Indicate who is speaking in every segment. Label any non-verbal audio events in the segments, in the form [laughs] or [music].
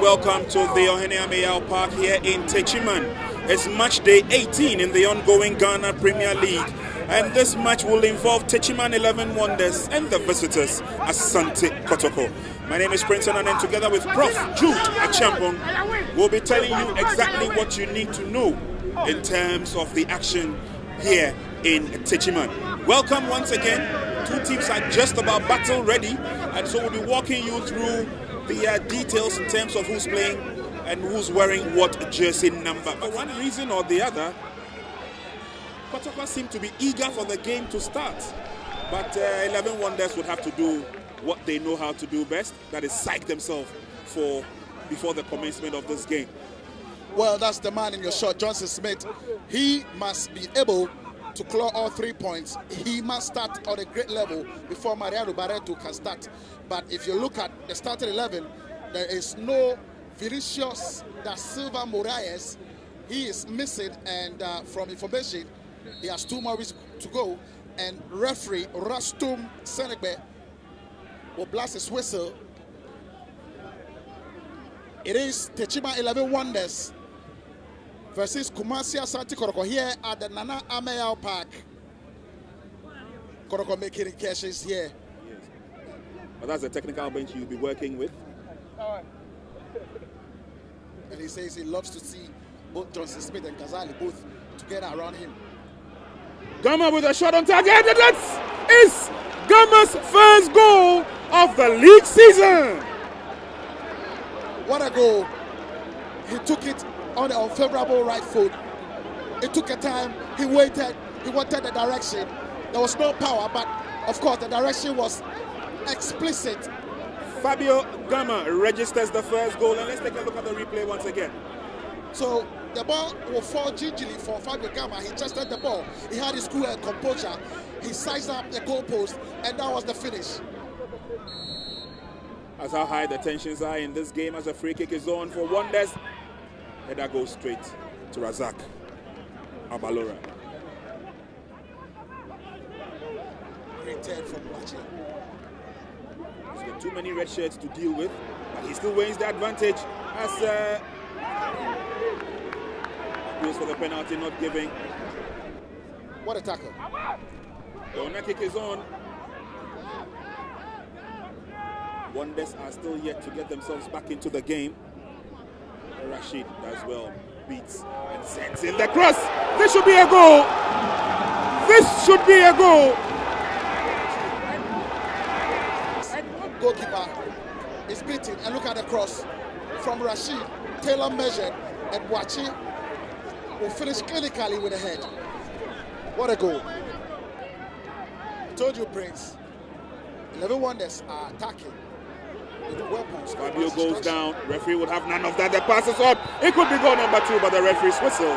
Speaker 1: welcome to the Ohene Park here in Techiman. It's match day 18 in the ongoing Ghana Premier League. And this match will involve Techiman 11 Wonders and the visitors, Asante Kotoko. My name is Prince Anan, and together with Prof. Jude Acheampong, we'll be telling you exactly what you need to know in terms of the action here in Techiman. Welcome once again. Two teams are just about battle ready, and so we'll be walking you through the uh, details in terms of who's playing and who's wearing what jersey number. For one reason or the other, Kotoko seem to be eager for the game to start. But uh, 11 Wonders would have to do what they know how to do best, that is psych themselves for before the commencement of this game.
Speaker 2: Well, that's the man in your shot, Johnson Smith. He must be able to claw all three points. He must start on a great level before Mariano Barreto can start. But if you look at the starting 11, there is no Vinicius da Silva Moraes. He is missing, and uh, from information, he has two more weeks to go. And referee Rastum Senegbe will blast his whistle. It is Techiman 11 Wonders versus Kumasi Asante Kotoko here at the Nana Ameyaw Park. Kotoko making incursions here.
Speaker 1: Yes. But that's the technical bench you'll be working with.
Speaker 2: And he says he loves to see both Johnson Smith and Kazali both together around him.
Speaker 1: Gama with a shot on target, and that is Gama's first goal of the league season.
Speaker 2: What a goal. He took it on the unfavorable right foot. It took a time. He waited. He wanted the direction. There was no power, but of course the direction was explicit.
Speaker 1: Fabio Gama registers the first goal, and let's take a look at the replay once again.
Speaker 2: So the ball will fall gingerly for Fabio Gama. He just had the ball. He had his cool and uh, composure. He sized up the goalpost, and that was the finish.
Speaker 1: As how high the tensions are in this game as a free kick is on for Wonders. That goes straight to Razak Abalora.
Speaker 2: Great turn from Wachi.
Speaker 1: He's got too many red shirts to deal with, but he still wins the advantage as uh, goes for the penalty not giving.
Speaker 2: What a tackle.
Speaker 1: The owner kick is on. Wonders are still yet to get themselves back into the game. Rashid does well, beats and sends in the cross. This should be a goal. This should be a goal.
Speaker 2: Goalkeeper is beaten, and look at the cross from Rashid. tailor measured, and Wachi will finish clinically with a head. What a goal. I told you, Prince. 11 Wonders are attacking with weapons.
Speaker 1: Fabio goes down. Referee would have none of that. The pass is up. It could be goal number two, but the referee's whistle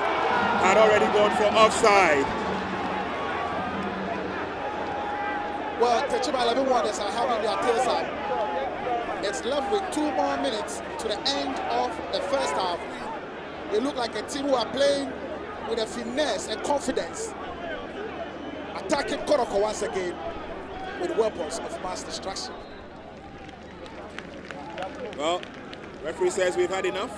Speaker 1: had already gone for offside.
Speaker 2: Well, Techiman 11 Wonders are having their tails up. It's left with two more minutes to the end of the first half. They look like a team who are playing with a finesse and confidence. Attacking Kotoko once again with weapons of mass destruction.
Speaker 1: Well, referee says we've had enough.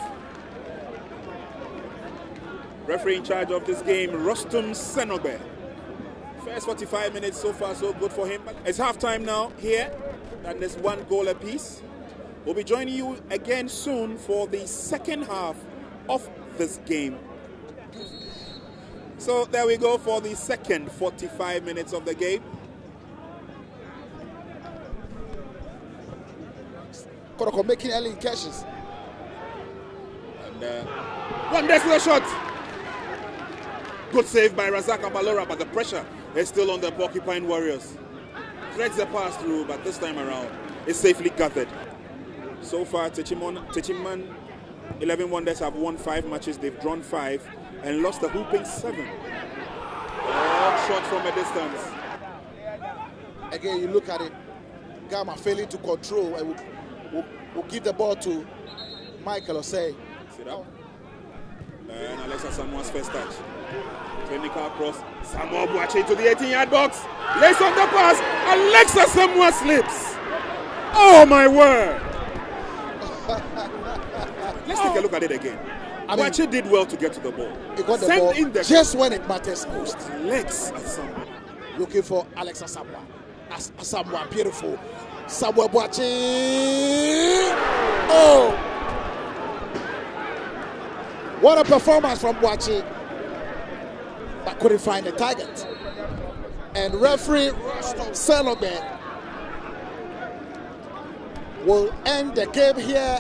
Speaker 1: Referee in charge of this game, Rostum Senobe. First 45 minutes so far, so good for him. It's halftime now here, and there's one goal apiece. We'll be joining you again soon for the second half of this game. So there we go for the second 45 minutes of the game.
Speaker 2: Making early catches.
Speaker 1: And uh, one the shot. Good save by Razak Abalora, but the pressure is still on the Porcupine Warriors. Threads the pass through, but this time around, it's safely gathered. So far, Techiman, Techiman 11 Wonders have won five matches. They've drawn five and lost a whooping seven. Long shot from a distance.
Speaker 2: Again, you look at it. Gama failing to control and will, will, give the ball to Michael Osei.
Speaker 1: Sit up. And Alexa Samua's first touch. Clinical cross. Samuel Buache to the 18 yard box. Lays on the pass. Alexa Samua slips. Oh my word. [laughs] take a look at it again.
Speaker 2: I mean-
Speaker 1: Boakye did well to get to the ball.
Speaker 2: He got the
Speaker 1: Send
Speaker 2: ball
Speaker 1: in the
Speaker 2: just when it matters most.
Speaker 1: legs at someone.
Speaker 2: Looking for Alex Asamoah. As- Asamoah, beautiful. Samuel Boachi. Oh! What a performance from Boachi. But couldn't find the target. And referee Rostov Selobet will end the game here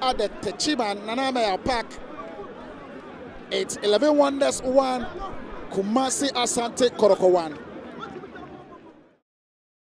Speaker 2: at the Techiman Nana Ameyaw Park. It's 11 Wonders 1, Kumasi Asante Kotoko 1.